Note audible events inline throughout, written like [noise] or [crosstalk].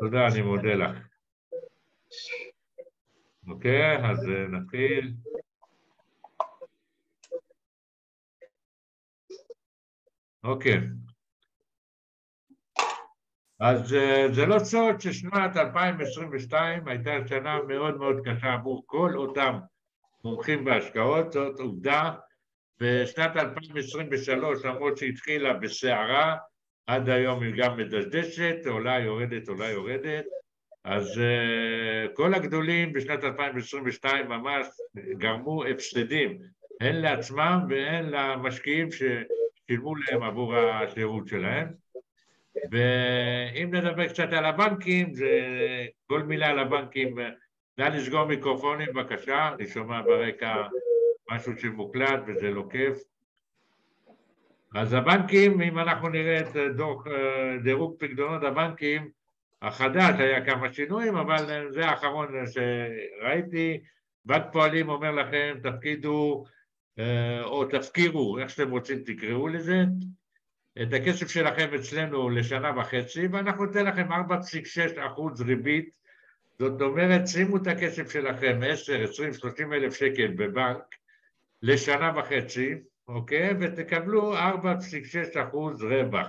תודה, אני מודה לך. אוקיי, אז נתחיל. אוקיי. אז זה לא סוד ששנת 2022 הייתה שנה מאוד מאוד קשה עבור כל אותם מומחים בהשקעות, זאת עובדה. בשנת 2023, למרות שהתחילה בסערה, עד היום היא גם מדשדשת, עולה יורדת, עולה יורדת, אז uh, כל הגדולים בשנת 2022 ממש גרמו הפסדים, הן לעצמם והן למשקיעים ששילמו להם עבור השירות שלהם. ואם נדבר קצת על הבנקים, זה כל מילה על הבנקים, נא לסגור מיקרופונים בבקשה, אני שומע ברקע משהו שמוקלט וזה לא כיף. אז הבנקים, אם אנחנו נראה את דוח אה, דירוג פקדונות הבנקים החדש, היה כמה שינויים, אבל זה האחרון שראיתי. בנק פועלים אומר לכם, תפקידו אה, או תפקירו, איך שאתם רוצים תקראו לזה, את הכסף שלכם אצלנו לשנה וחצי, ואנחנו ניתן לכם 4.6 אחוז ריבית, זאת אומרת, שימו את הכסף שלכם 10, 20, 30 אלף שקל בבנק לשנה וחצי, אוקיי? ותקבלו 4.6 אחוז רווח.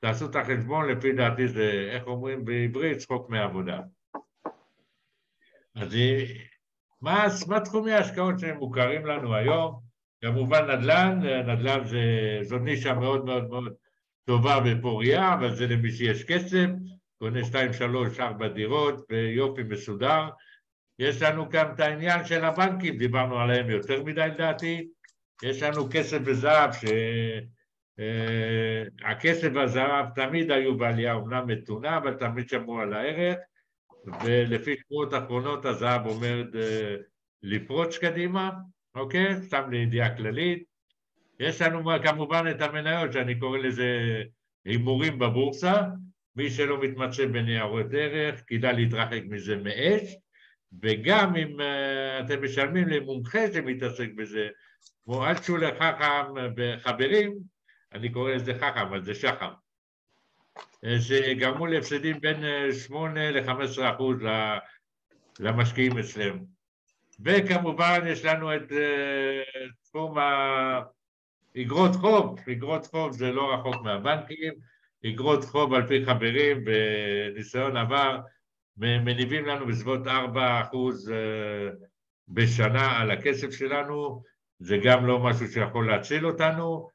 תעשו את החשבון, לפי דעתי זה, איך אומרים בעברית, צחוק מעבודה. אז מה, מה תחומי ההשקעות שהם מוכרים לנו היום? כמובן נדל"ן, נדל"ן זה, זו נישה מאוד מאוד מאוד טובה ופוריה, אבל זה למי שיש כסף, קונה שתיים, שלוש, ארבע דירות ויופי מסודר. יש לנו גם את העניין של הבנקים, דיברנו עליהם יותר מדי לדעתי, יש לנו כסף וזהב, שהכסף אה, והזהב תמיד היו בעלייה אומנם מתונה, אבל תמיד שמרו על הערך, ולפי שמועות אחרונות הזהב עומד אה, לפרוץ קדימה, אוקיי? סתם לידיעה כללית. יש לנו כמובן את המניות, שאני קורא לזה הימורים בבורסה, מי שלא מתמצא בניירות ערך, כדאי להתרחק מזה מאש, וגם אם uh, אתם משלמים למומחה שמתעסק בזה, כמו אלטשולר חכם וחברים, אני קורא לזה חכם, אבל זה שחם, אה, שגרמו להפסדים בין 8 אה, ל-15 אחוז למשקיעים אצלם. וכמובן יש לנו את uh, תחום האגרות חוב, אגרות חוב זה לא רחוק מהבנקים, אגרות חוב על פי חברים בניסיון עבר מניבים לנו בסביבות 4% אה, בשנה על הכסף שלנו, זה גם לא משהו שיכול להציל אותנו.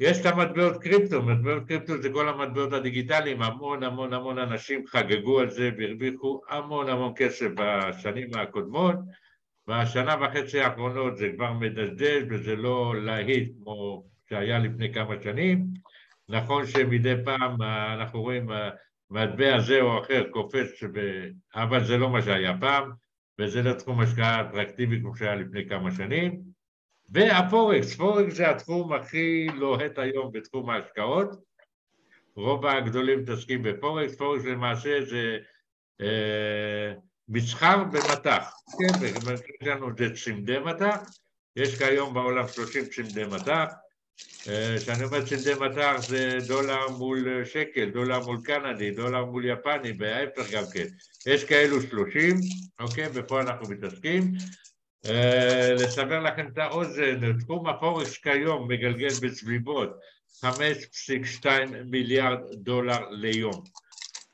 יש את המטבעות קריפטו, מטבעות קריפטו זה כל המטבעות הדיגיטליים, המון המון המון אנשים חגגו על זה והרוויחו המון המון כסף בשנים הקודמות, והשנה וחצי האחרונות זה כבר מדשדש וזה לא להיט כמו שהיה לפני כמה שנים. נכון שמדי פעם אנחנו רואים מטבע זה או אחר קופץ, ב... אבל זה לא מה שהיה פעם, וזה לא תחום השקעה אטרקטיבי כמו שהיה לפני כמה שנים. והפורקס, פורקס זה התחום הכי לוהט היום בתחום ההשקעות. רוב הגדולים מתעסקים בפורקס, פורקס למעשה זה אה, מסחר במטח, כן, יש לנו זה צמדי מטח, יש כיום בעולם 30 צמדי מטח, כשאני אה, אומר צנדי מטר זה דולר מול שקל, דולר מול קנדי, דולר מול יפני, וההפך גם כן. יש כאלו שלושים, אוקיי? ופה אנחנו מתעסקים. אה, לסבר לכם את האוזן, תחום הפורקס כיום מגלגל בסביבות 5.2 מיליארד דולר ליום.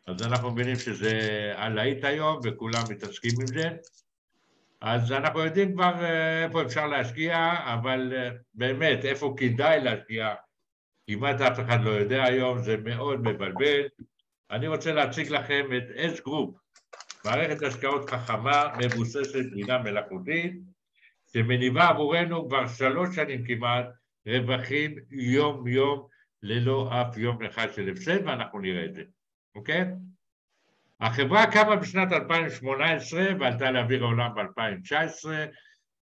אז אנחנו מבינים שזה הלהיט היום וכולם מתעסקים עם זה. אז אנחנו יודעים כבר אה, איפה אפשר להשקיע, אבל אה, באמת, איפה כדאי להשקיע, כמעט אף אחד לא יודע היום, זה מאוד מבלבל. אני רוצה להציג לכם את Group, מערכת השקעות חכמה, מבוססת בינה מלאכותית, שמניבה עבורנו כבר שלוש שנים כמעט רווחים יום-יום, ללא אף יום אחד של הפסד, ואנחנו נראה את זה, אוקיי? החברה קמה בשנת 2018 ועלתה לאוויר העולם ב-2019.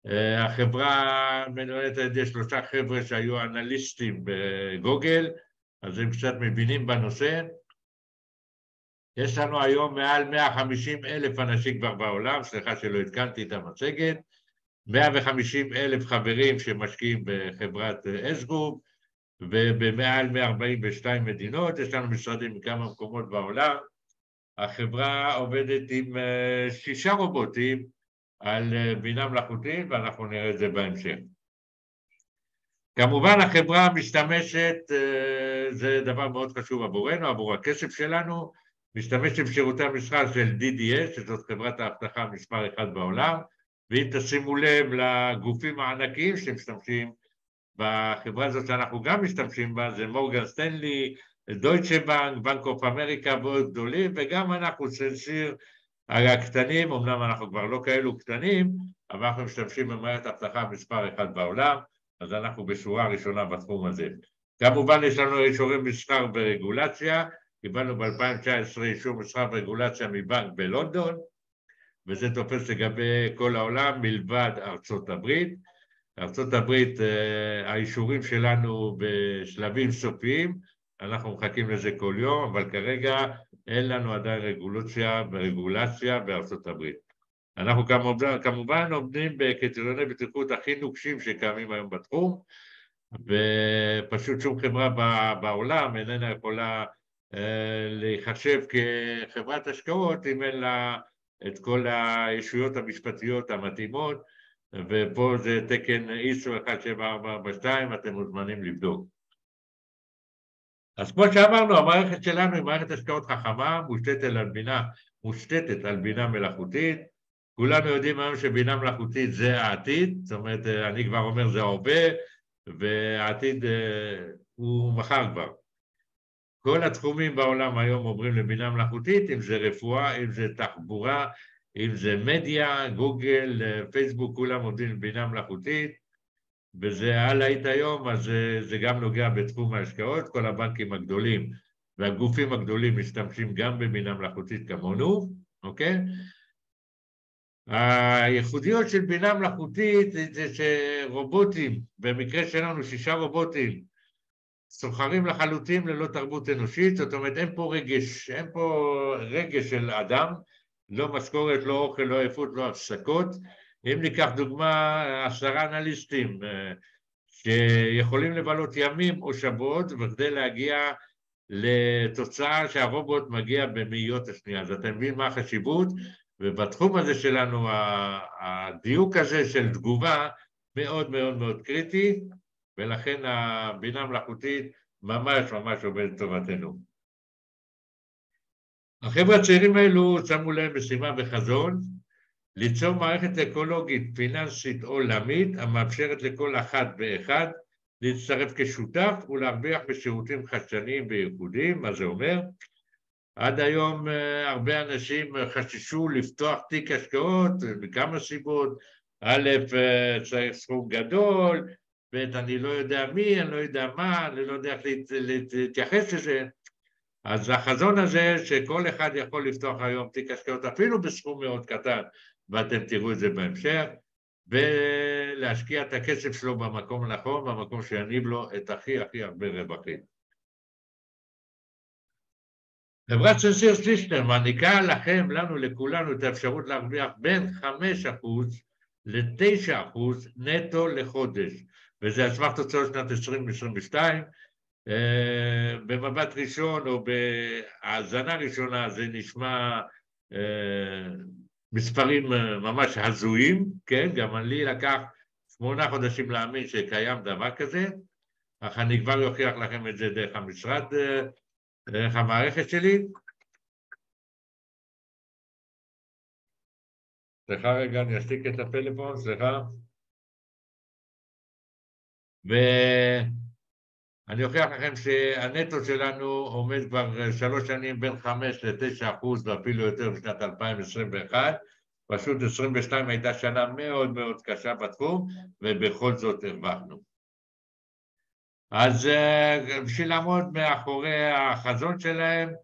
אה, החברה מנוהלת על ידי שלושה חבר'ה שהיו אנליסטים בגוגל, אז הם קצת מבינים בנושא. יש לנו היום מעל 150 אלף אנשים כבר בעולם, סליחה שלא עדכנתי את המצגת, 150 אלף חברים שמשקיעים בחברת S Group, ובמעל 142 מדינות, יש לנו משרדים מכמה מקומות בעולם. החברה עובדת עם אה, שישה רובוטים על אה, בינה מלאכותית, ואנחנו נראה את זה בהמשך. כמובן החברה משתמשת, אה, זה דבר מאוד חשוב עבורנו, עבור הכסף שלנו, משתמשת בשירותי המסחר של DDS, שזאת חברת האבטחה מספר אחד בעולם, ואם תשימו לב לגופים הענקיים שמשתמשים בחברה הזאת שאנחנו גם משתמשים בה, זה מורגן סטנלי, דויטשה בנק, בנק אוף אמריקה ועוד גדולים, וגם אנחנו סנסיר הקטנים, אמנם אנחנו כבר לא כאלו קטנים, אבל אנחנו משתמשים במערכת אבטחה מספר אחד בעולם, אז אנחנו בשורה ראשונה בתחום הזה. כמובן יש לנו אישורי מסחר ורגולציה, קיבלנו ב-2019 אישור מסחר ורגולציה מבנק בלונדון, וזה תופס לגבי כל העולם מלבד ארצות הברית. ארצות הברית, אה, האישורים שלנו בשלבים סופיים, אנחנו מחכים לזה כל יום, אבל כרגע אין לנו עדיין רגולציה ורגולציה בארצות הברית. אנחנו כמובן, כמובן עומדים בקריטריוני בטיחות הכי נוקשים שקיימים היום בתחום, ופשוט שום חברה בעולם איננה יכולה להיחשב כחברת השקעות אם אין לה את כל הישויות המשפטיות המתאימות, ופה זה תקן איסו 17442, אתם מוזמנים לבדוק. אז כמו שאמרנו, המערכת שלנו היא מערכת השקעות חכמה, מושתתת על בינה, מושתתת על בינה מלאכותית. כולנו יודעים היום שבינה מלאכותית זה העתיד, זאת אומרת, אני כבר אומר זה ההווה, והעתיד אה, הוא מחר כבר. כל התחומים בעולם היום עוברים לבינה מלאכותית, אם זה רפואה, אם זה תחבורה, אם זה מדיה, גוגל, פייסבוק, כולם עובדים עם בינה מלאכותית, וזה הלהיט היום, אז זה, זה גם נוגע בתחום ההשקעות, כל הבנקים הגדולים והגופים הגדולים משתמשים גם בבינה מלאכותית כמונו, אוקיי? הייחודיות של בינה מלאכותית זה שרובוטים, במקרה שלנו שישה רובוטים, סוחרים לחלוטין ללא תרבות אנושית, זאת אומרת אין פה רגש, אין פה רגש של אדם, לא משכורת, לא אוכל, לא עייפות, לא הפסקות. אם ניקח דוגמה, עשרה אנליסטים אה, שיכולים לבלות ימים או שבועות וכדי להגיע לתוצאה שהרובוט מגיע במאיות השנייה. אז אתה מבין מה החשיבות? ובתחום הזה שלנו הדיוק הזה של תגובה מאוד מאוד מאוד קריטי, ולכן הבינה המלאכותית ממש ממש עובדת לטובתנו. החבר'ה הצעירים האלו שמו להם משימה וחזון ליצור מערכת אקולוגית פיננסית עולמית המאפשרת לכל אחת ואחד להצטרף כשותף ולהרוויח בשירותים חדשניים וייחודיים, מה זה אומר? עד היום אה, הרבה אנשים חששו לפתוח תיק השקעות מכמה סיבות, א', אה, צריך סכום גדול, ב', אני לא יודע מי, אני לא יודע מה, אני לא יודע איך להתייחס לזה, אז החזון הזה שכל אחד יכול לפתוח היום תיק השקעות אפילו בסכום מאוד קטן, ואתם תראו את זה בהמשך, ולהשקיע את הכסף שלו במקום הנכון, במקום שיניב לו את הכי הכי הרבה רווחים. חברת סנסיר סיסטם מעניקה לכם, לנו, לכולנו, את האפשרות להרוויח בין 5% ל-9% נטו לחודש, וזה על סמך תוצאות שנת 2022, אה, במבט ראשון או בהאזנה ראשונה זה נשמע אה, מספרים אה, ממש הזויים, כן? גם לי לקח שמונה חודשים להאמין שקיים דבר כזה, אך אני כבר אוכיח לכם את זה דרך המשרד, דרך המערכת שלי. סליחה רגע, אני אשתיק את הפלאפון, סליחה. ו... אני אוכיח לכם שהנטו שלנו עומד כבר שלוש שנים בין חמש לתשע אחוז ואפילו יותר בשנת 2021, פשוט 22 הייתה שנה מאוד מאוד קשה בתחום ובכל זאת הרווחנו. אז אה, בשביל לעמוד מאחורי החזון שלהם,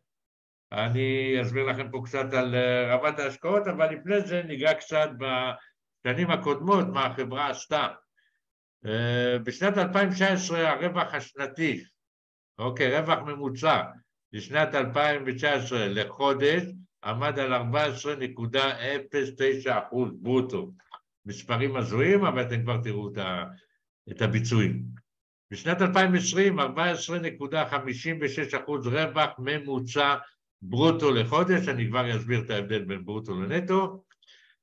אני אסביר לכם פה קצת על אה, רמת ההשקעות, אבל לפני זה ניגע קצת בשנים הקודמות מה החברה עשתה. אה, בשנת 2019 הרווח השנתי, אוקיי, רווח ממוצע לשנת 2019 לחודש עמד על 14.09 אחוז ברוטו. מספרים הזויים, אבל אתם כבר תראו את הביצועים. בשנת 2020 14.56% רווח ממוצע ברוטו לחודש, אני כבר אסביר את ההבדל בין ברוטו לנטו.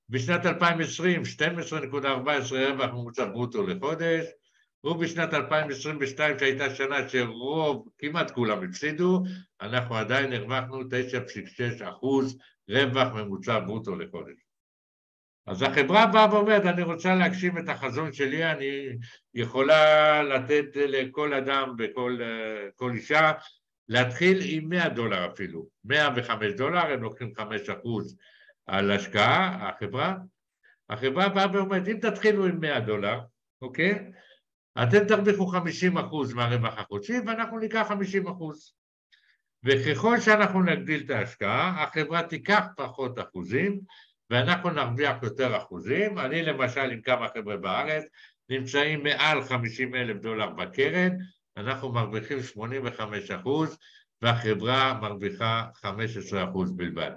בשנת 2020 12.14 רווח ממוצע ברוטו לחודש, ובשנת 2022 שהייתה שנה שרוב, כמעט כולם הפסידו, אנחנו עדיין הרווחנו 9.6 אחוז רווח ממוצע ברוטו לחודש. אז החברה באה ואומרת, אני רוצה להגשים את החזון שלי, אני יכולה לתת לכל אדם וכל אישה להתחיל עם 100 דולר אפילו, 105 דולר, הם לוקחים 5 אחוז על השקעה, החברה. החברה באה ואומרת, אם תתחילו עם 100 דולר, אוקיי? אתם תרוויחו 50 אחוז מהרווח החודשי ואנחנו ניקח 50 אחוז. וככל שאנחנו נגדיל את ההשקעה, החברה תיקח פחות אחוזים ואנחנו נרוויח יותר אחוזים. אני למשל עם כמה חבר'ה בארץ נמצאים מעל 50 אלף דולר בקרן, אנחנו מרוויחים 85 אחוז והחברה מרוויחה 15 אחוז בלבד.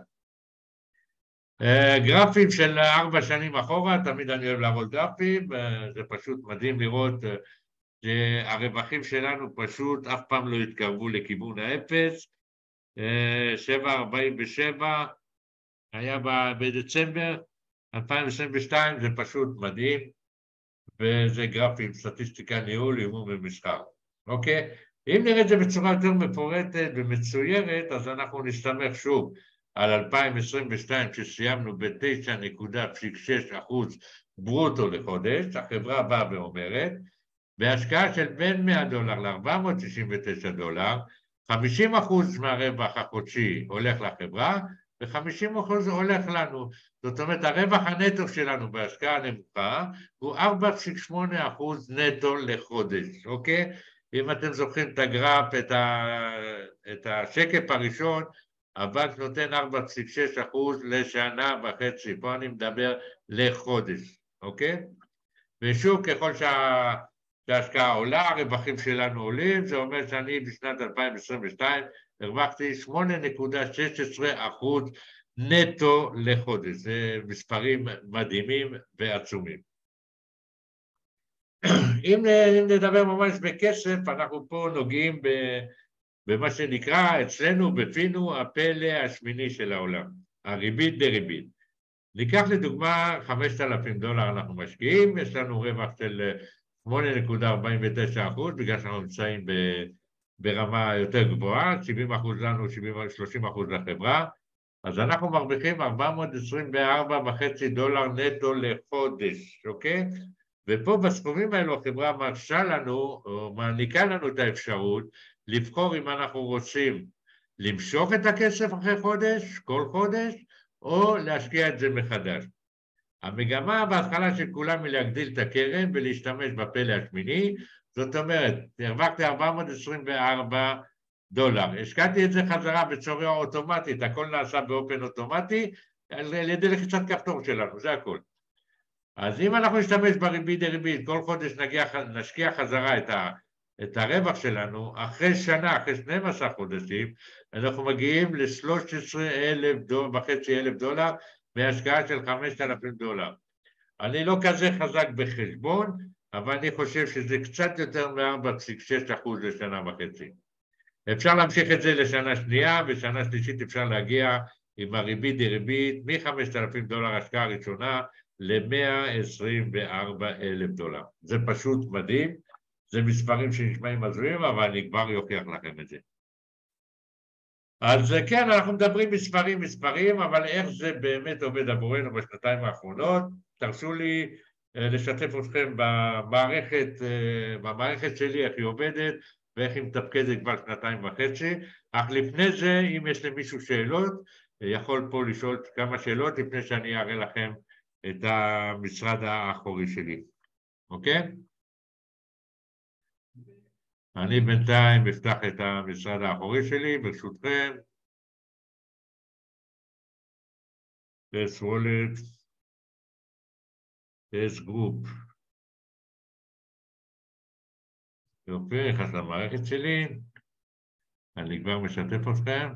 אה, גרפים של ארבע שנים אחורה, תמיד אני אוהב להראות גרפים, אה, זה פשוט מדהים לראות אה, שהרווחים שלנו פשוט אף פעם לא התקרבו לכיוון האפס. 7.47 היה בדצמבר 2022, זה פשוט מדהים, וזה גרפים, סטטיסטיקה, ניהול, אימון ומסחר, אוקיי? אם נראה את זה בצורה יותר מפורטת ומצוירת, אז אנחנו נסתמך שוב על 2022 שסיימנו ב-9.6% ברוטו לחודש, החברה באה ואומרת, בהשקעה של בין 100 דולר ל-469 דולר, 50% מהרווח החודשי הולך לחברה ו-50% הולך לנו. זאת אומרת, הרווח הנטו שלנו בהשקעה נמוכה הוא 4.8% נטו לחודש, אוקיי? אם אתם זוכרים את הגרף, את, ה... את השקף הראשון, הבנק נותן 4.6 אחוז לשנה וחצי, פה אני מדבר לחודש, אוקיי? ושוב, ככל שה... שההשקעה עולה, הרווחים שלנו עולים, זה אומר שאני בשנת 2022 הרווחתי 8.16 אחוז נטו לחודש, זה מספרים מדהימים ועצומים. אם נדבר ממש בכסף, אנחנו פה נוגעים ב... במה שנקרא אצלנו בפינו הפלא השמיני של העולם, הריבית דריבית. ניקח לדוגמה 5,000 דולר אנחנו משקיעים, יש לנו רווח של 8.49 אחוז, בגלל שאנחנו נמצאים ברמה יותר גבוהה, 70 אחוז לנו, 30 אחוז לחברה, אז אנחנו מרוויחים 424.5 דולר נטו לחודש, אוקיי? ופה בסכומים האלו החברה מרשה לנו, או מעניקה לנו את האפשרות לבחור אם אנחנו רוצים למשוך את הכסף אחרי חודש, כל חודש, או להשקיע את זה מחדש. המגמה בהתחלה של כולם היא להגדיל את הקרן ולהשתמש בפלא השמיני, זאת אומרת, הרווחתי 424 דולר, השקעתי את זה חזרה בצורה אוטומטית, הכל נעשה באופן אוטומטי על ידי לחיצת כפתור שלנו, זה הכל. אז אם אנחנו נשתמש בריבית דריבית, כל חודש נגיע, נשקיע חזרה את ה... את הרווח שלנו, אחרי שנה, אחרי 12 חודשים, אנחנו מגיעים ל-13 אלף דולר מהשקעה של 5,000 דולר. אני לא כזה חזק בחשבון, אבל אני חושב שזה קצת יותר מ-4.6 אחוז לשנה וחצי. אפשר להמשיך את זה לשנה שנייה, ושנה שלישית אפשר להגיע עם הריבית דריבית מ-5,000 דולר השקעה ראשונה ל-124 אלף דולר. זה פשוט מדהים. זה מספרים שנשמעים הזויים, אבל אני כבר אוכיח לכם את זה. אז כן, אנחנו מדברים מספרים מספרים, אבל איך זה באמת עובד עבורנו בשנתיים האחרונות, תרשו לי אה, לשתף אתכם במערכת, אה, במערכת שלי, איך היא עובדת ואיך היא מתפקדת כבר שנתיים וחצי, אך לפני זה, אם יש למישהו שאלות, יכול פה לשאול כמה שאלות לפני שאני אראה לכם את המשרד האחורי שלי, אוקיי? אני בינתיים אפתח את המשרד האחורי שלי, ברשותכם. טס וולט, טס גרופ. יופי, נכנס למערכת שלי, אני כבר משתף אתכם,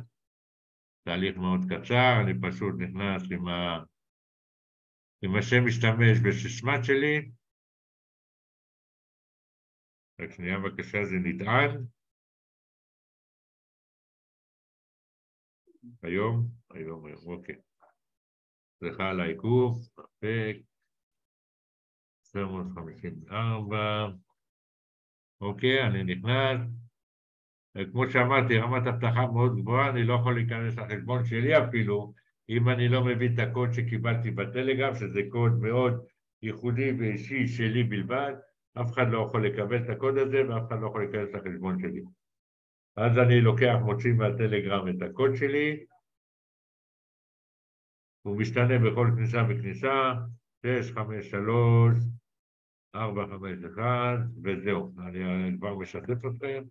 תהליך מאוד קצר, אני פשוט נכנס עם, ה... עם השם משתמש בסיסמת שלי, רק שנייה בבקשה, זה נטען. היום? היום, היום, אוקיי. סליחה על העיכוב, מספיק. 754. אוקיי, אני נכנס. כמו שאמרתי, רמת אבטחה מאוד גבוהה, אני לא יכול להיכנס לחשבון שלי אפילו, אם אני לא מבין את הקוד שקיבלתי בטלגרם, שזה קוד מאוד ייחודי ואישי שלי בלבד, אף אחד לא יכול לקבל את הקוד הזה ואף אחד לא יכול להיכנס לחשבון שלי. אז אני לוקח, מוציא מהטלגרם את הקוד שלי, הוא משתנה בכל כניסה וכניסה, 6, 5, 3, 4, 5, 1, וזהו, אני כבר משתף אתכם.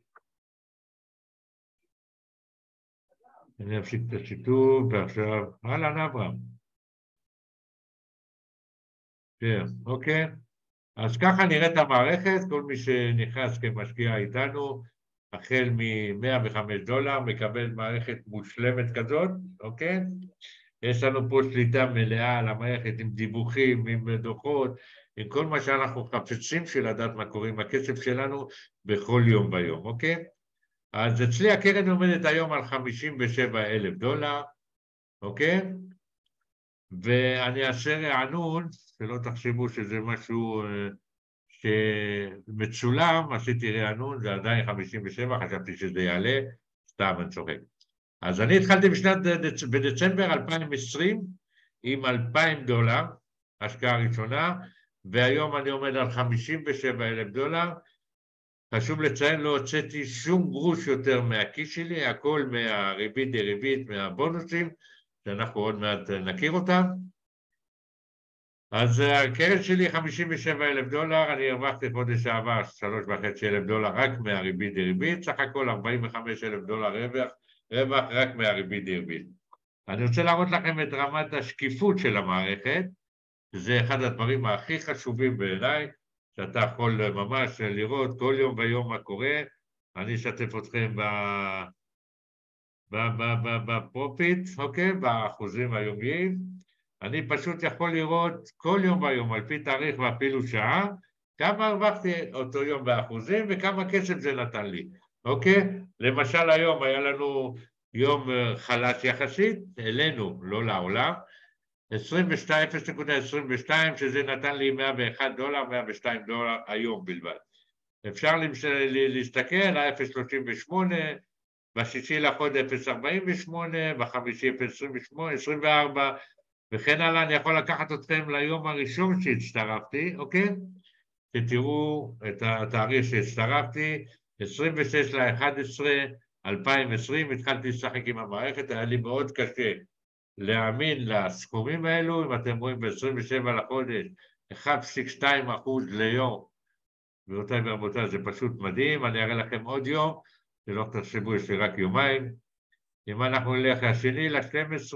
אני אפסיק את השיתוף, ועכשיו, אהלן אברהם. כן, אוקיי. אז ככה נראית המערכת, כל מי שנכנס כמשקיע איתנו, החל מ-105 דולר, מקבל מערכת מושלמת כזאת, אוקיי? יש לנו פה שליטה מלאה על המערכת עם דיווחים, עם דוחות, עם כל מה שאנחנו חפצים של לדעת מה קורה עם הכסף שלנו בכל יום ויום, אוקיי? אז אצלי הקרן עומדת היום על 57 אלף דולר, אוקיי? ואני אעשה רענון, שלא תחשבו שזה משהו אה, שמצולם, עשיתי רענון, זה עדיין 57, חשבתי שזה יעלה, סתם אני צוחק. אז אני התחלתי בשנת, בדצמבר 2020 עם 2,000 דולר, השקעה ראשונה, והיום אני עומד על 57 אלף דולר. חשוב לציין, לא הוצאתי שום גרוש יותר מהכיס שלי, הכל מהריבית דריבית, מהבונוסים, שאנחנו עוד מעט נכיר אותם. אז הקרן שלי 57 אלף דולר, אני הרווחתי חודש שעבר 3.5 אלף דולר רק מהריבית דריבית, סך הכל 45 אלף דולר רווח, רווח רק מהריבית דריבית. אני רוצה להראות לכם את רמת השקיפות של המערכת, זה אחד הדברים הכי חשובים בעיניי, שאתה יכול ממש לראות כל יום ויום מה קורה. אני אשתף אתכם בפרופיט, אוקיי? באחוזים היומיים. אני פשוט יכול לראות כל יום ויום, על פי תאריך ואפילו שעה, כמה הרווחתי אותו יום באחוזים וכמה כסף זה נתן לי, אוקיי? למשל היום היה לנו יום חלש יחסית, אלינו, לא לעולם, 0.22 שזה נתן לי 101 דולר, 102 דולר היום בלבד. אפשר להסתכל, ה-0.38, בשישי לחודש 0.48, בחמישי 0.24 וכן הלאה, אני יכול לקחת אתכם ליום הראשון שהצטרפתי, אוקיי? שתראו את התאריך שהצטרפתי, 26 ל-11 2020, התחלתי לשחק עם המערכת, היה לי מאוד קשה להאמין לסכומים האלו, אם אתם רואים ב-27 לחודש, 1.2 אחוז ליום, גבירותיי ורבותיי, זה פשוט מדהים, אני אראה לכם עוד יום, שלא תחשבו, יש לי רק יומיים. אם אנחנו נלך השני ל-12,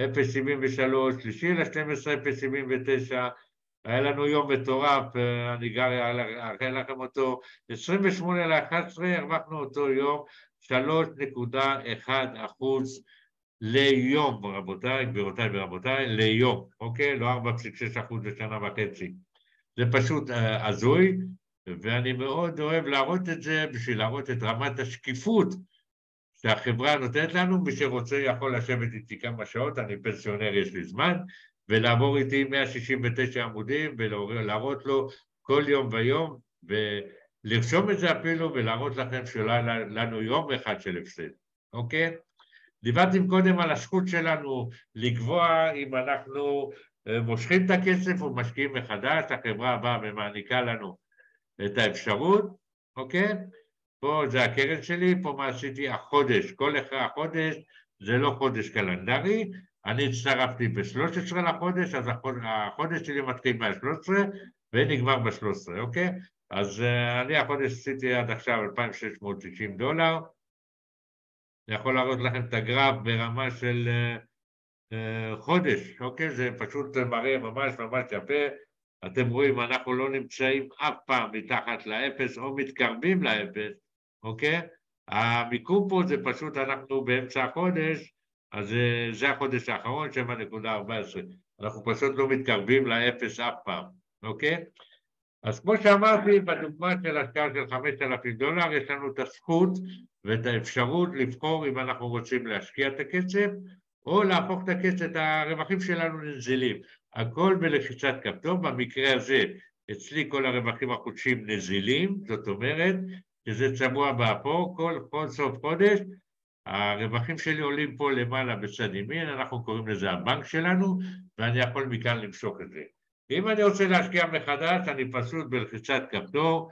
0.73, שלישי ל-12, 0.79, היה לנו יום מטורף, אני גר, אראה לכם אותו, 28 ל-11, הרווחנו אותו יום, 3.1 אחוז ליום, רבותיי, גבירותיי ורבותיי, ליום, אוקיי? לא 4.6 אחוז בשנה וחצי. זה פשוט uh, הזוי, ואני מאוד אוהב להראות את זה בשביל להראות את רמת השקיפות שהחברה נותנת לנו, מי שרוצה יכול לשבת איתי כמה שעות, אני פנסיונר, יש לי זמן, ולעבור איתי 169 עמודים ולהראות לו כל יום ויום, ולרשום את זה אפילו ולהראות לכם שלא היה לנו יום אחד של הפסד, אוקיי? דיברתם קודם על הזכות שלנו לקבוע אם אנחנו אה, מושכים את הכסף או משקיעים מחדש, החברה באה ומעניקה לנו את האפשרות, אוקיי? פה זה הקרן שלי, פה מה עשיתי החודש, כל אחד החודש זה לא חודש קלנדרי, אני הצטרפתי ב-13 לחודש, אז החודש שלי מתחיל מה-13 ונגמר ב-13, אוקיי? אז uh, אני החודש עשיתי עד עכשיו 2,690 דולר, אני יכול להראות לכם את הגרף ברמה של uh, uh, חודש, אוקיי? זה פשוט מראה ממש ממש יפה. אתם רואים, אנחנו לא נמצאים אף פעם מתחת לאפס או מתקרבים לאפס, אוקיי? המיקום פה זה פשוט אנחנו באמצע החודש, אז זה, זה החודש האחרון, 7.14. אנחנו פשוט לא מתקרבים לאפס אף פעם, אוקיי? אז כמו שאמרתי, בדוגמה של השקעה של 5,000 דולר, יש לנו את הזכות ואת האפשרות לבחור אם אנחנו רוצים להשקיע את הכסף, או להפוך את הכסף, את הרווחים שלנו לנזילים. הכל בלחיצת כפתור, במקרה הזה אצלי כל הרווחים החודשיים נזילים, זאת אומרת שזה צבוע באפור, כל, כל סוף חודש הרווחים שלי עולים פה למעלה בצד ימין, אנחנו קוראים לזה הבנק שלנו, ואני יכול מכאן למשוך את זה. אם אני רוצה להשקיע מחדש, אני פשוט בלחיצת כפתור,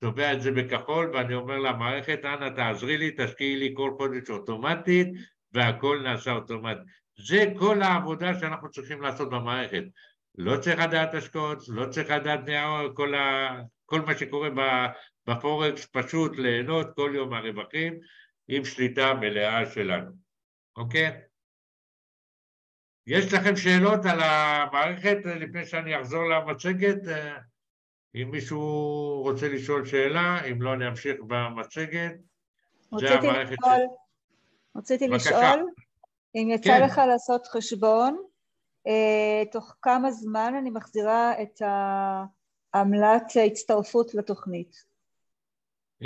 צובע את זה בכחול, ואני אומר למערכת, אנא תעזרי לי, תשקיעי לי כל חודש אוטומטית, והכל נעשה אוטומטית. זה כל העבודה שאנחנו צריכים לעשות במערכת. לא צריך לדעת השקעות, לא צריך לדעת כל, ה... כל מה שקורה בפורקס, פשוט ליהנות כל יום מהרווחים עם שליטה מלאה שלנו, אוקיי? יש לכם שאלות על המערכת לפני שאני אחזור למצגת? אם מישהו רוצה לשאול שאלה, אם לא אני אמשיך במצגת. רציתי לשאול, רציתי לשאול אם יצא כן. לך לעשות חשבון, אה, תוך כמה זמן אני מחזירה את העמלת ההצטרפות לתוכנית.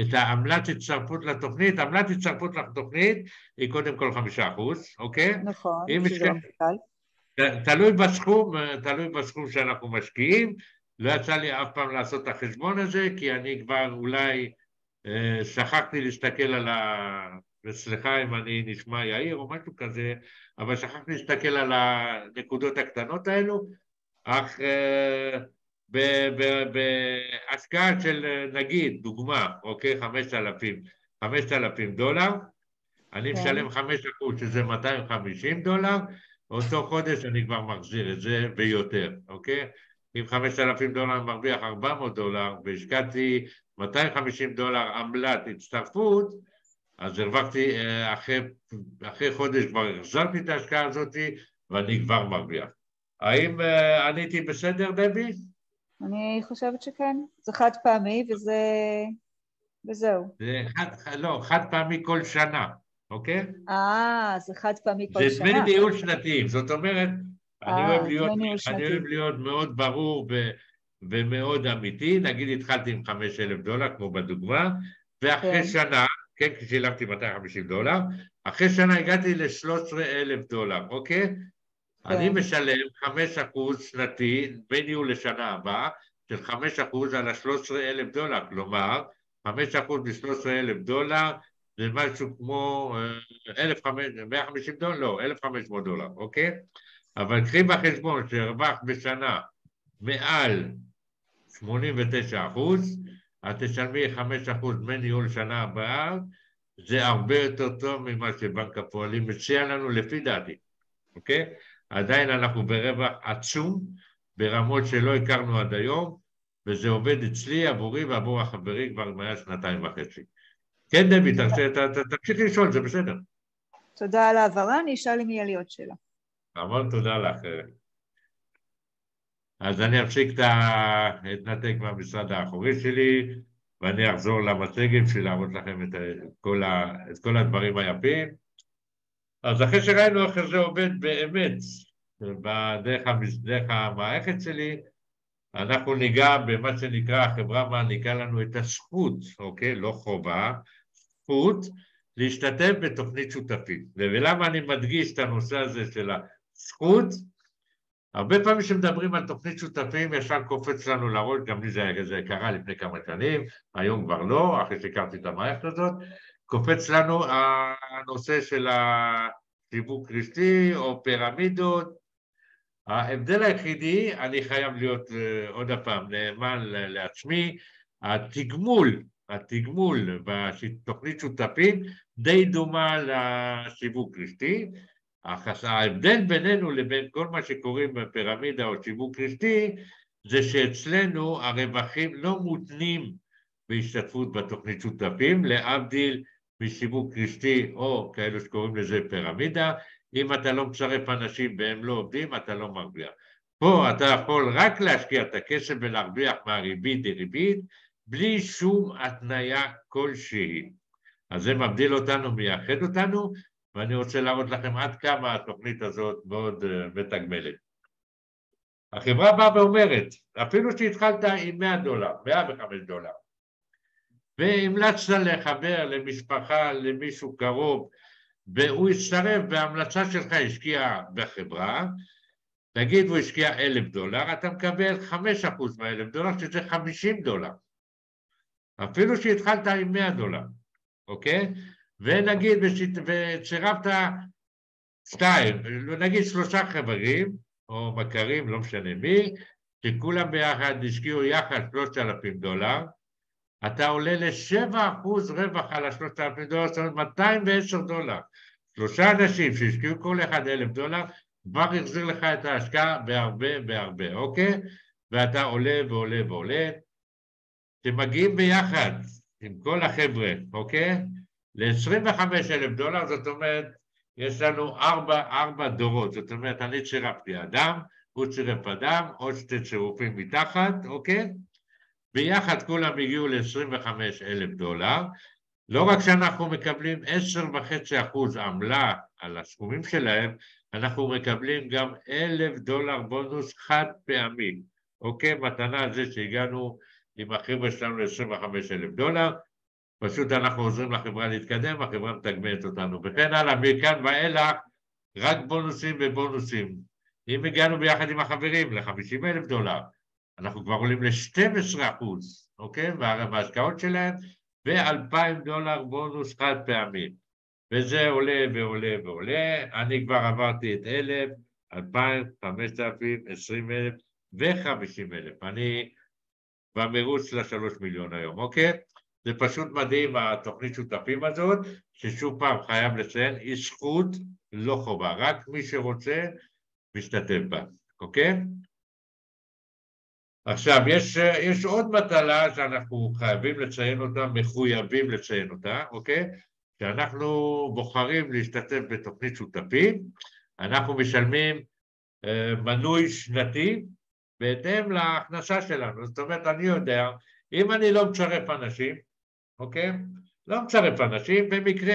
את העמלת הצטרפות לתוכנית, עמלת הצטרפות לתוכנית היא קודם כל חמישה אחוז, אוקיי? נכון, שזה לא קל. תלוי בסכום, תלוי בסכום שאנחנו משקיעים, לא יצא לי אף פעם לעשות את החשבון הזה, כי אני כבר אולי אה, שכחתי להסתכל על ה... וסליחה אם אני נשמע יאיר או משהו כזה, אבל שכחתי להסתכל על הנקודות הקטנות האלו, אך אה, בהשקעה של נגיד, דוגמה, אוקיי, חמשת אלפים, חמשת אלפים דולר, אני כן. משלם חמש אחוז שזה 250 דולר, אותו חודש אני כבר מחזיר את זה ויותר, אוקיי? אם 5,000 דולר אני מרוויח 400 דולר והשקעתי 250 דולר עמלת הצטרפות, אז הרווחתי, אה, אחרי, אחרי חודש כבר החזרתי את ההשקעה הזאת ואני כבר מרוויח. האם עניתי בסדר, דבי? אני חושבת שכן. זה חד פעמי וזה... וזהו. זה חד, לא, חד פעמי כל שנה. אוקיי? אה, זה חד פעמי כל שנה. זה דמי ניהול שנתיים, זאת אומרת, אני אה, אוהב להיות, אני אוהב להיות מאוד ברור ו, ומאוד אמיתי, נגיד התחלתי עם 5,000 דולר, כמו בדוגמה, ואחרי כן. שנה, כן, כי שילמתי 250 דולר, אחרי שנה הגעתי ל-13,000 דולר, אוקיי? כן. אני משלם 5% שנתי, דמי ניהול לשנה הבאה, של 5% על ה-13,000 דולר, כלומר, 5% מ-13,000 דולר זה משהו כמו 1,500 דולר, לא, 1,500 דולר, אוקיי? אבל קחי בחשבון שהרווחת בשנה מעל 89 אחוז, את תשלמי 5 אחוז דמי ניהול שנה הבאה, זה הרבה יותר טוב ממה שבנק הפועלים מציע לנו לפי דעתי, אוקיי? עדיין אנחנו ברווח עצום, ברמות שלא הכרנו עד היום, וזה עובד אצלי, עבורי ועבור החברים כבר מעל שנתיים וחצי. כן, דבי, תמשיכי לשאול, זה בסדר. תודה על ההעברה, אני אשאל אם יהיה לי עוד שאלה. המון תודה לך. אז אני אפסיק את ההתנתק מהמשרד האחורי שלי, ואני אחזור למצגת בשביל להראות לכם את כל, ה... את כל הדברים היפים. אז אחרי שראינו איך זה עובד באמת בדרך דרך המערכת שלי, אנחנו ניגע במה שנקרא, החברה מעניקה לנו את הזכות, אוקיי? לא חובה, זכות להשתתף בתוכנית שותפים. ולמה אני מדגיש את הנושא הזה של הזכות? הרבה פעמים כשמדברים על תוכנית שותפים ישר קופץ לנו לראש, גם לי זה, זה קרה לפני כמה שנים, היום כבר לא, אחרי שהכרתי את המערכת הזאת, קופץ לנו הנושא של הסיווג רשתי או פירמידות. ההבדל היחידי, אני חייב להיות אה, עוד פעם נאמן לעצמי, התגמול התגמול בתוכנית שותפים די דומה לשיווק אך ההבדל בינינו לבין כל מה שקוראים בפירמידה או שיווק רשתי זה שאצלנו הרווחים לא מותנים בהשתתפות בתוכנית שותפים, להבדיל משיווק רשתי או כאלו שקוראים לזה פירמידה, אם אתה לא מצרף אנשים והם לא עובדים, אתה לא מרוויח. פה אתה יכול רק להשקיע את הכסף ולהרוויח מהריבית דריבית, בלי שום התניה כלשהי. אז זה מבדיל אותנו, מייחד אותנו, ואני רוצה להראות לכם עד כמה התוכנית הזאת מאוד uh, מתגמלת. החברה באה ואומרת, אפילו שהתחלת עם 100 דולר, 105 דולר, והמלצת לחבר למשפחה, למישהו קרוב, והוא הצטרף וההמלצה שלך השקיע בחברה, נגיד הוא השקיע אלף דולר, אתה מקבל חמש אחוז מהאלף דולר, שזה חמישים דולר. אפילו שהתחלת עם מאה דולר, אוקיי? ונגיד וצירפת שתיים, נגיד שלושה חברים, או מכרים, לא משנה מי, שכולם ביחד השקיעו יחד שלושת אלפים דולר, אתה עולה לשבע אחוז רווח על השלושת אלפים דולר, זאת אומרת 210 דולר. שלושה אנשים שהשקיעו כל אחד אלף דולר, כבר החזיר לך את ההשקעה בהרבה בהרבה, אוקיי? ואתה עולה ועולה ועולה. אתם מגיעים ביחד עם כל החבר'ה, אוקיי? ל-25 אלף דולר, זאת אומרת, יש לנו ארבע, ארבע דורות, זאת אומרת, אני צירפתי אדם, הוא צירף אדם, עוד שתי צירופים מתחת, אוקיי? ביחד כולם הגיעו ל-25 אלף דולר. לא רק שאנחנו מקבלים 10.5 אחוז עמלה על הסכומים שלהם, אנחנו מקבלים גם אלף דולר בונוס חד פעמי, אוקיי? מתנה על זה שהגענו עם החבר'ה שלנו ל-25 אלף דולר, פשוט אנחנו עוזרים לחברה להתקדם, החברה מתגמלת אותנו, וכן הלאה, מכאן ואילך רק בונוסים ובונוסים. אם הגענו ביחד עם החברים ל-50 אלף דולר, אנחנו כבר עולים ל-12 אחוז, אוקיי? וההשקעות שלהם, ו-2,000 דולר בונוס חד פעמי. וזה עולה ועולה ועולה, אני כבר עברתי את 1,000, 2,000, 5,000, 20,000 ו-50,000. אני במרוץ לשלוש מיליון היום, אוקיי? זה פשוט מדהים התוכנית שותפים הזאת, ששוב פעם חייב לציין, היא זכות, לא חובה, רק מי שרוצה משתתף בה, אוקיי? עכשיו, יש, יש עוד מטלה שאנחנו חייבים לציין אותה, מחויבים לציין אותה, אוקיי? כשאנחנו בוחרים להשתתף בתוכנית שותפים, אנחנו משלמים אה, מנוי שנתי בהתאם להכנסה שלנו. זאת אומרת, אני יודע, אם אני לא מצרף אנשים, אוקיי? לא מצרף אנשים, במקרה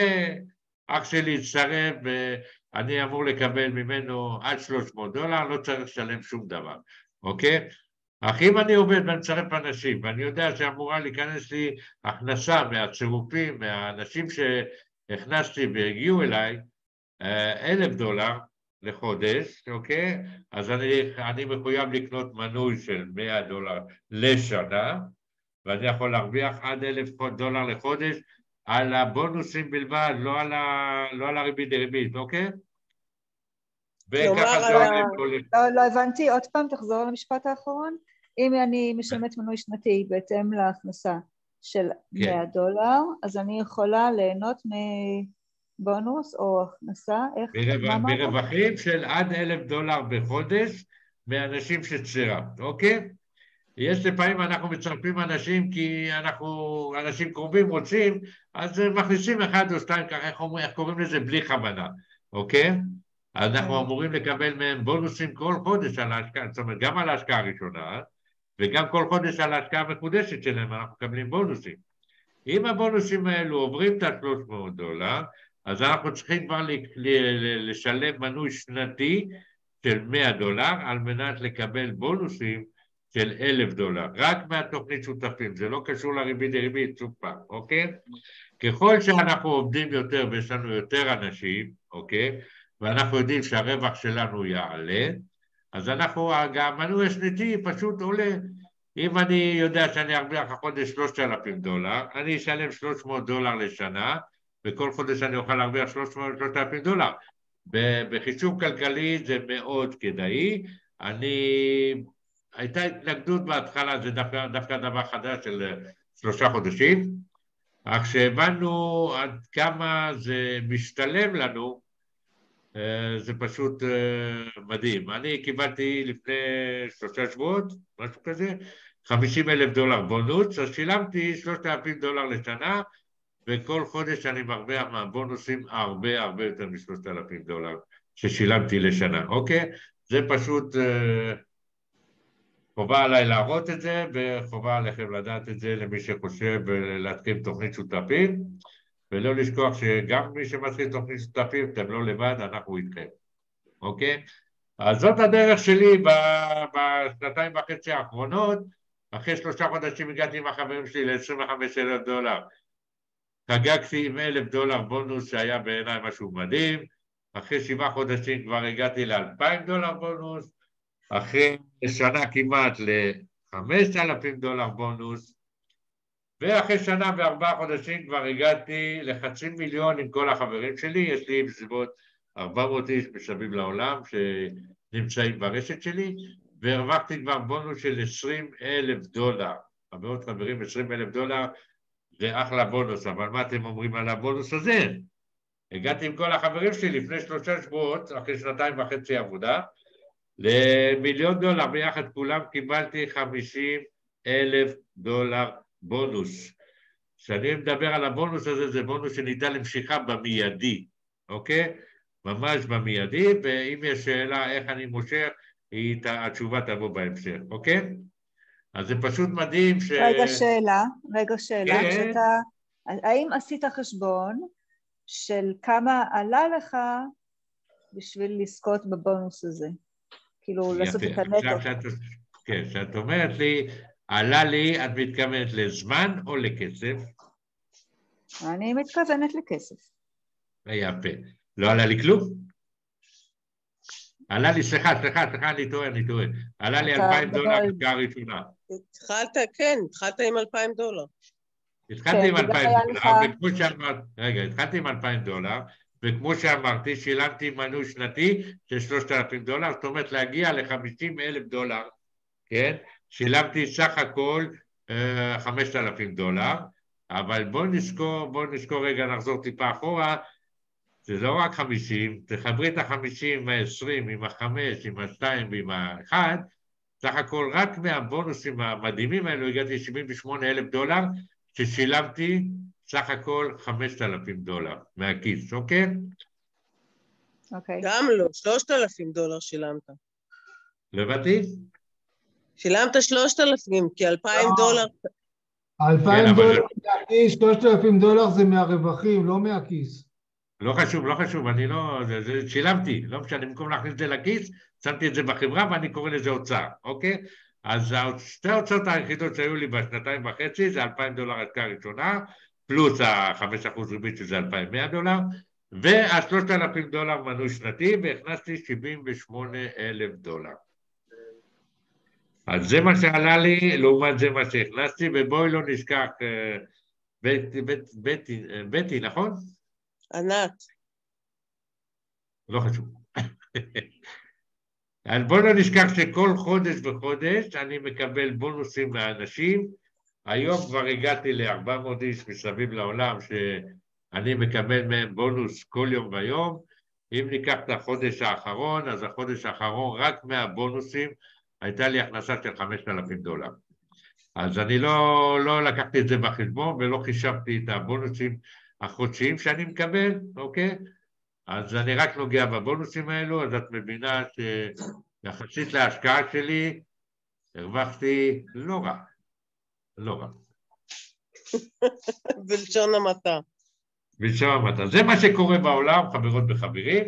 אח שלי הצטרף ואני אמור לקבל ממנו עד 300 דולר, לא צריך לשלם שום דבר, אוקיי? אך אם אני עובד ואני מצרף אנשים, ואני יודע שאמורה להיכנס לי הכנסה מהצירופים, מהאנשים שהכנסתי והגיעו אליי, אה, אלף דולר לחודש, אוקיי? אז אני, אני מחויב לקנות מנוי של מאה דולר לשנה, ואני יכול להרוויח עד אלף דולר לחודש על הבונוסים בלבד, לא על, ה, לא על הריבית דריבית, אוקיי? וככה זה עולה כל... לא, לא הבנתי, עוד פעם תחזור למשפט האחרון. אם אני משלמת מנוי שנתי בהתאם להכנסה של כן. 100 דולר, אז אני יכולה ליהנות מבונוס או הכנסה, איך? ברב... ברווחים של עד אלף דולר בחודש מאנשים שצירפת, אוקיי? יש לפעמים אנחנו מצרפים אנשים כי אנחנו, אנשים קרובים רוצים, אז מכניסים אחד או שתיים, ככה, איך, איך קוראים לזה? בלי כוונה, אוקיי? אנחנו כן. אמורים לקבל מהם בונוסים כל חודש על ההשקעה, זאת אומרת גם על ההשקעה הראשונה וגם כל חודש על ההשקעה המחודשת שלהם אנחנו מקבלים בונוסים. אם הבונוסים האלו עוברים את ה-300 דולר, אז אנחנו צריכים כבר לשלם מנוי שנתי של 100 דולר על מנת לקבל בונוסים של אלף דולר, רק מהתוכנית שותפים, זה לא קשור לריבית דריבית, שוב פעם, אוקיי? ככל שאנחנו עובדים יותר ויש לנו יותר אנשים, אוקיי? ואנחנו יודעים שהרווח שלנו יעלה, אז אנחנו, גם המנוי השנתי פשוט עולה. אם אני יודע שאני ארוויח החודש 3,000 דולר, אני אשלם 300 דולר לשנה, וכל חודש אני אוכל להרוויח 3,000 דולר. בחישוב כלכלי זה מאוד כדאי. אני... הייתה התנגדות בהתחלה, זה דווקא, דווקא דבר חדש של שלושה חודשים, אך כשהבנו עד כמה זה משתלם לנו, אה, זה פשוט אה, מדהים. אני קיבלתי לפני שלושה שבועות, משהו כזה, 50 אלף דולר בונוס, אז שילמתי 3,000 דולר לשנה, וכל חודש אני מרוויח מהבונוסים הרבה הרבה יותר מ-3,000 דולר ששילמתי לשנה, אוקיי? זה פשוט uh, חובה עליי להראות את זה, וחובה עליכם לדעת את זה למי שחושב להתחיל תוכנית שותפים. ולא לשכוח שגם מי שמתחיל תוכנית שותפים, אתם לא לבד, אנחנו איתכם, אוקיי? אז זאת הדרך שלי בשנתיים וחצי האחרונות, אחרי שלושה חודשים הגעתי עם החברים שלי ל-25 אלף דולר. חגגתי עם אלף דולר בונוס שהיה בעיניי משהו מדהים, אחרי שבעה חודשים כבר הגעתי לאלפיים דולר בונוס, אחרי שנה כמעט לחמשת אלפים דולר בונוס, ואחרי שנה וארבעה חודשים כבר הגעתי לחצי מיליון עם כל החברים שלי, יש לי בסביבות 400 איש מסביב לעולם שנמצאים ברשת שלי, והרווחתי כבר בונוס של 20 אלף דולר. חברות חברים, 20 אלף דולר זה אחלה בונוס, אבל מה אתם אומרים על הבונוס הזה? הגעתי עם כל החברים שלי לפני שלושה שבועות, אחרי שנתיים וחצי עבודה, למיליון דולר ביחד כולם קיבלתי 50 אלף דולר בונוס. כשאני מדבר על הבונוס הזה, זה בונוס שניתן למשיכה במיידי, אוקיי? ממש במיידי, ואם יש שאלה איך אני מושך, התשובה תבוא בהמשך, אוקיי? אז זה פשוט מדהים ש... רגע שאלה, רגע שאלה, כן. כשאתה... האם עשית חשבון של כמה עלה לך בשביל לזכות בבונוס הזה? כאילו לעשות את הנטו. כן, כשאת אומרת לי, עלה לי, את מתכוונת לזמן או לכסף? אני מתכוונת לכסף. יפה. לא עלה לי כלום? עלה לי, סליחה, סליחה, סליחה, אני טועה, אני טועה. עלה לי אלפיים דולר בקעה ראשונה. התחלת, כן, התחלת עם אלפיים דולר. התחלתי כן, עם אלפיים דולר, וכמו שאמרת, רגע, התחלתי עם אלפיים דולר, וכמו שאמרתי, שילמתי מנוי שנתי של שלושת אלפים דולר, זאת אומרת להגיע לחמישים אלף דולר, כן? שילמתי סך הכל אה, חמשת אלפים דולר, אבל בואו נזכור, בואו נזכור רגע, נחזור טיפה אחורה, זה לא רק חמישים, תחברי את החמישים עם העשרים, עם החמש, עם השתיים ועם האחד, סך הכל רק מהבונוסים המדהימים האלו הגעתי ל-78 אלף דולר, ששילמתי סך הכל 5,000 דולר מהכיס, אוקיי? אוקיי. גם לא, 3,000 דולר שילמת. לא הבנתי? שילמת 3,000, כי 2,000 דולר... 2,000 דולר מהכיס, 3,000 דולר זה מהרווחים, לא מהכיס. לא חשוב, לא חשוב, אני לא... זה, זה, שילמתי, לא משנה, במקום להכניס את זה לכיס, שמתי את זה בחברה ואני קורא לזה הוצאה, אוקיי? אז שתי ההוצאות היחידות שהיו לי בשנתיים וחצי זה 2,000 דולר עסקה ראשונה, פלוס ה-5% ריבית שזה 2,100 דולר, וה-3,000 דולר מנוי שנתי, והכנסתי 78,000 דולר. אז זה מה שעלה לי, לעומת זה מה שהכנסתי, ובואי לא נשכח, בטי, בטי, בטי, נכון? ענת. לא חשוב. [laughs] אז בואו לא נשכח שכל חודש וחודש אני מקבל בונוסים לאנשים. היום כבר הגעתי ל-400 איש מסביב לעולם שאני מקבל מהם בונוס כל יום ויום. אם ניקח את החודש האחרון, אז החודש האחרון רק מהבונוסים הייתה לי הכנסה של 5,000 דולר. אז אני לא, לא לקחתי את זה בחשבון ולא חישבתי את הבונוסים החודשיים שאני מקבל, אוקיי? אז אני רק נוגע בבונוסים האלו, אז את מבינה שיחסית להשקעה שלי הרווחתי לא רע, לא רע. [laughs] בלשון המעטה. בלשון המעטה. זה מה שקורה בעולם, חברות וחברים.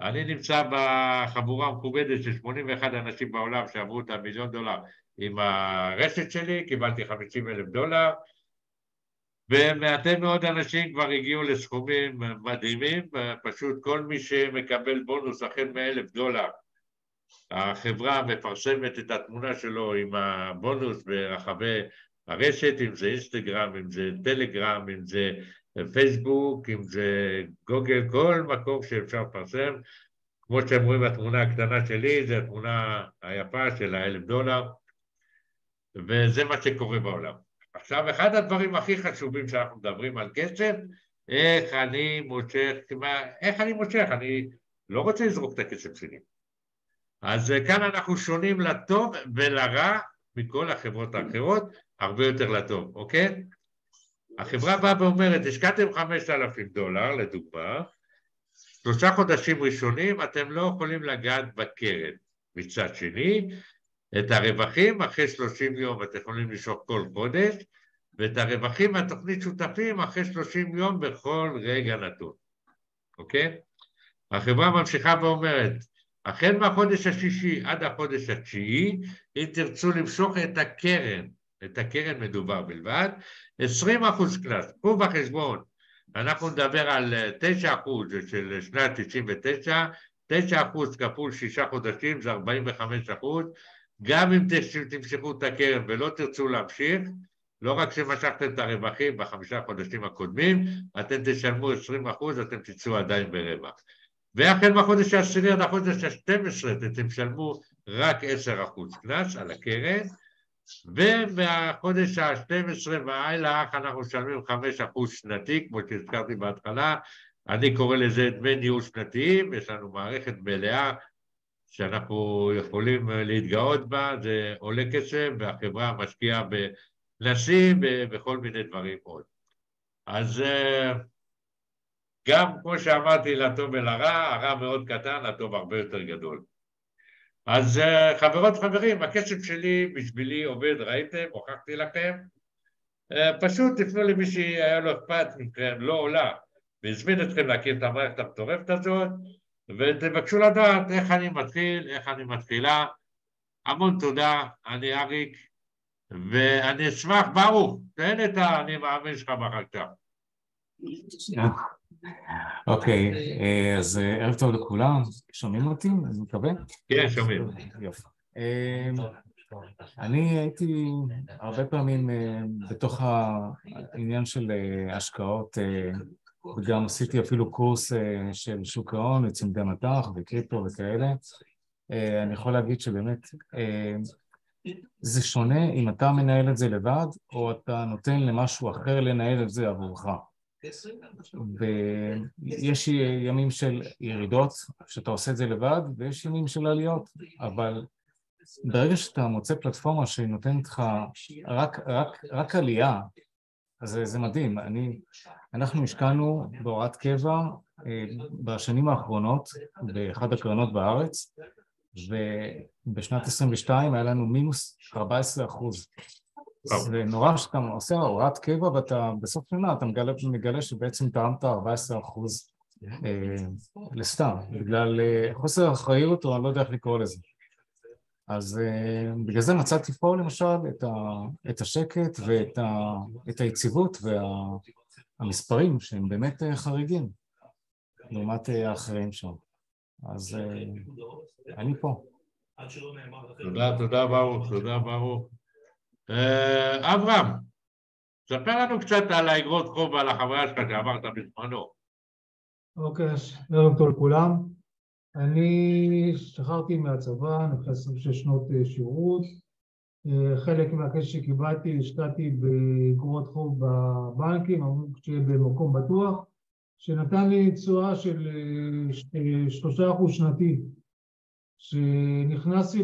אני נמצא בחבורה המכובדת של 81 אנשים בעולם שעברו את המיליון דולר עם הרשת שלי, קיבלתי 50 אלף דולר, ומעטי מאוד אנשים כבר הגיעו לסכומים מדהימים, פשוט כל מי שמקבל בונוס החל מאלף דולר, החברה מפרסמת את התמונה שלו עם הבונוס ברחבי הרשת, אם זה אינסטגרם, אם זה טלגרם, אם זה פייסבוק, אם זה גוגל, כל מקום שאפשר לפרסם. כמו שאתם רואים בתמונה הקטנה שלי, זו התמונה היפה של האלף דולר, וזה מה שקורה בעולם. עכשיו, אחד הדברים הכי חשובים שאנחנו מדברים על כסף, איך אני מושך, איך אני מושך, אני לא רוצה לזרוק את הכסף שלי. אז כאן אנחנו שונים לטוב ולרע מכל החברות האחרות, הרבה יותר לטוב, אוקיי? החברה באה ואומרת, השקעתם 5,000 דולר, לדוגמה, שלושה חודשים ראשונים אתם לא יכולים לגעת בקרן. מצד שני, את הרווחים אחרי 30 יום אתם יכולים לשאול כל חודש, ואת הרווחים מהתוכנית שותפים אחרי 30 יום בכל רגע נתון, אוקיי? החברה ממשיכה ואומרת, החל מהחודש השישי עד החודש התשיעי, אם תרצו למשוך את הקרן, את הקרן מדובר בלבד, 20 אחוז קנס. קחו בחשבון, אנחנו נדבר על 9 אחוז של שנת 99, 9 אחוז כפול 6 חודשים זה 45 אחוז, גם אם תמשכו את הקרן ולא תרצו להמשיך, לא רק שמשכתם את הרווחים בחמישה חודשים הקודמים, אתם תשלמו 20 אחוז, אתם תצאו עדיין ברווח. והחל מהחודש העשירי עד החודש ה-12 אתם תשלמו רק 10 אחוז קנס על הקרן, ומהחודש ה-12 ואילך אנחנו משלמים 5 אחוז שנתי, כמו שהזכרתי בהתחלה, אני קורא לזה דמי ניהול שנתיים, יש לנו מערכת מלאה שאנחנו יכולים להתגאות בה, זה עולה כסף והחברה משקיעה בנשים ובכל מיני דברים עוד. אז אה, גם, כמו שאמרתי, לטוב ולרע, הרע מאוד קטן, הטוב הרבה יותר גדול. אז אה, חברות וחברים, הכסף שלי בשבילי עובד, ראיתם, הוכחתי לכם. אה, פשוט תפנו למי שהיה לו אכפת לא עולה, והזמין אתכם להכיר את המערכת המטורפת הזאת, ותבקשו לדעת איך אני מתחיל, איך אני מתחילה. המון תודה, אני אריק, ואני אשמח, ברוך, תן את ה"אני מאמין" שלך בחקתה. אוקיי, אה, אז אה, ערב טוב לכולם, שומעים אותי? אני מקווה? כן, שומעים. יופי. אה, אני הייתי הרבה פעמים בתוך העניין של השקעות, וגם עשיתי אפילו קורס של שוק ההון, וצמדי מטח וקריפטו וכאלה. אני יכול להגיד שבאמת זה שונה אם אתה מנהל את זה לבד, או אתה נותן למשהו אחר לנהל את זה עבורך. ויש ימים של ירידות, שאתה עושה את זה לבד, ויש ימים של עליות, אבל ברגע שאתה מוצא פלטפורמה שנותנת לך רק, רק, רק עלייה, אז זה, זה מדהים. אני, אנחנו השקענו בהוראת קבע אה, בשנים האחרונות באחד הקרנות בארץ, ובשנת 22 היה לנו מינוס 14 אחוז. זה נורא שאתה עושה הוראת קבע ואתה בסוף שנה אתה מגלה, מגלה שבעצם טעמת 14 אחוז אה, לסתם, בגלל אה, חוסר אחריות או אני לא יודע איך לקרוא לזה. אז אה, בגלל זה מצאתי פה למשל את, ה, את השקט ואת ה, את היציבות והמספרים וה, שהם באמת חריגים לעומת האחרים שם. אז אה, אני פה. תודה, תודה ברוך, תודה ברוך. אה, אברהם, ספר לנו קצת על האגרות חוב ועל החוויה שלך שעברת בזמנו. אוקיי, ערב טוב לכולם. אני השתחררתי מהצבא, אחרי 26 שנות אה, שירות. אה, חלק מהכסף שקיבלתי השקעתי באגרות חוב בבנקים, אמרו שיהיה במקום בטוח, שנתן לי תשואה של שלושה אחוז שנתי. כשנכנסתי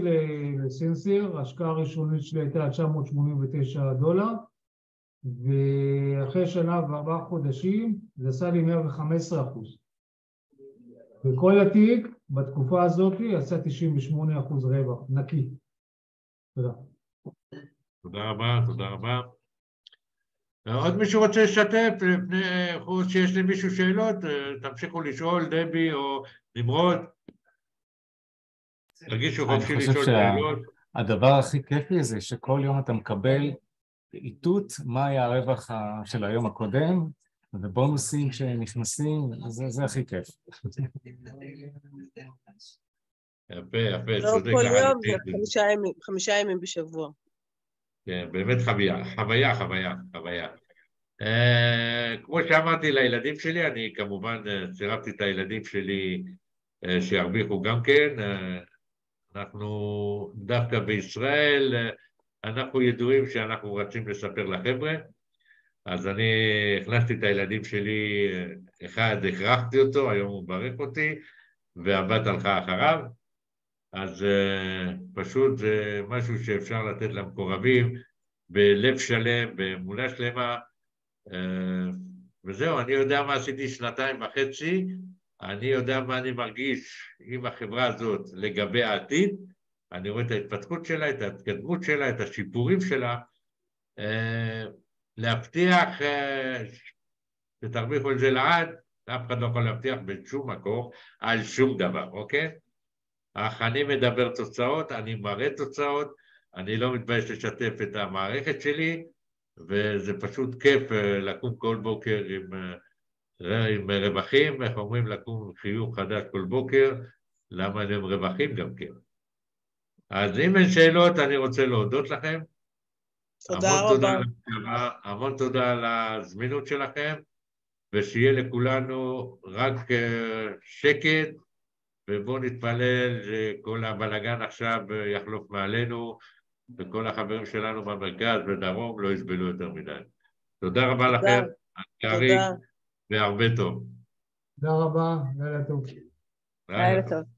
לסנסר, ההשקעה הראשונית שלי הייתה 989 דולר, ואחרי שנה וארבעה חודשים זה עשה לי 115 אחוז. וכל התיק בתקופה הזאת עשה 98 אחוז רווח, נקי. תודה. תודה רבה, תודה רבה. עוד מישהו רוצה לשתף, לפני חוץ שיש למישהו שאלות, תמשיכו לשאול, דבי או נמרוד. תרגישו חופשי לשאול שאלות. הדבר הכי כיפי זה שכל יום אתה מקבל איתות מה היה הרווח של היום הקודם, ובונוסים שנכנסים, זה, זה הכי כיף. יפה, יפה, לא צודק. כל יום, זה חמישה ימים בשבוע. כן, באמת חוויה, חוויה, חוויה, חוויה. Uh, כמו שאמרתי לילדים שלי, אני כמובן צירפתי את הילדים שלי שירוויחו גם כן. אנחנו דווקא בישראל, אנחנו ידועים שאנחנו רצים לספר לחבר'ה, אז אני הכנסתי את הילדים שלי, אחד הכרחתי אותו, היום הוא מברך אותי, והבת הלכה אחריו, אז uh, פשוט זה משהו שאפשר לתת למקורבים בלב שלם, באמונה שלמה, uh, וזהו, אני יודע מה עשיתי שנתיים וחצי, אני יודע מה אני מרגיש עם החברה הזאת לגבי העתיד, אני רואה את ההתפתחות שלה, את ההתקדמות שלה, את השיפורים שלה, אה, להבטיח אה, שתרוויחו את זה לעד, אף אחד לא יכול להבטיח בשום מקור על שום דבר, אוקיי? אך אני מדבר תוצאות, אני מראה תוצאות, אני לא מתבייש לשתף את המערכת שלי, וזה פשוט כיף אה, לקום כל בוקר עם, אה, עם רווחים, איך אומרים, לקום עם חיוך חדש כל בוקר, למה הם רווחים גם כן. אז אם אין שאלות, אני רוצה להודות לכם. תודה המון רבה. תודה, המון תודה על הזמינות שלכם, ושיהיה לכולנו רק אה, שקט, ובואו נתפלל שכל הבלגן עכשיו יחלוף מעלינו, וכל החברים שלנו במרכז ודרום לא יסבלו יותר מדי. תודה רבה תודה. לכם, תודה. והרבה טוב. תודה רבה, לילה טוב. לילה טוב.